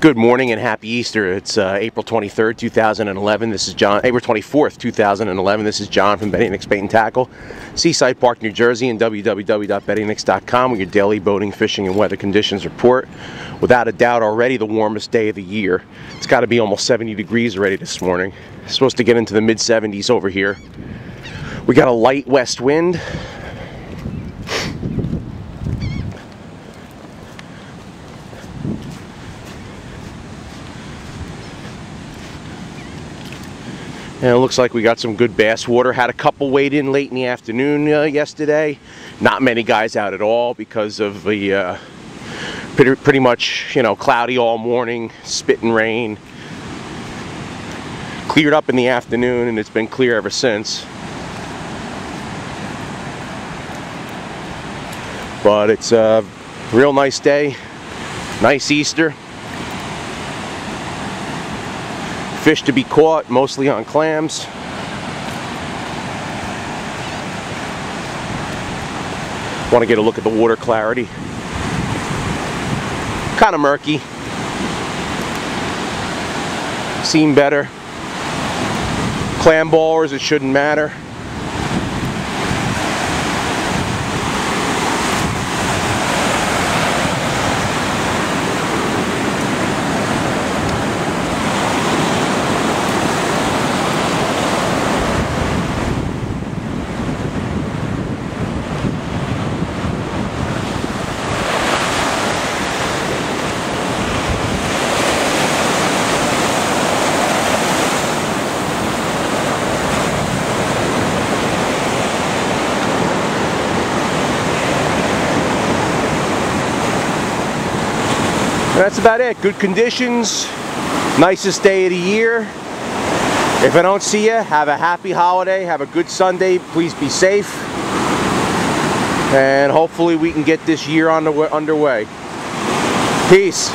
Good morning and happy Easter. It's uh, April 23rd, 2011. This is John, April 24th, 2011. This is John from Betty Nick's Bait and Tackle, Seaside Park, New Jersey, and www.bettynicks.com with your daily boating, fishing, and weather conditions report. Without a doubt, already the warmest day of the year. It's got to be almost 70 degrees already this morning. It's supposed to get into the mid 70s over here. We got a light west wind. And it looks like we got some good bass water. Had a couple wade in late in the afternoon uh, yesterday. Not many guys out at all because of the uh, pretty, pretty much, you know, cloudy all morning, spitting rain. Cleared up in the afternoon and it's been clear ever since. But it's a real nice day. Nice Easter. Fish to be caught, mostly on clams. Want to get a look at the water clarity. Kind of murky. Seen better. Clam ballers, it shouldn't matter. That's about it. Good conditions, nicest day of the year. If I don't see you, have a happy holiday, have a good Sunday, please be safe. And hopefully we can get this year on the underway. Peace.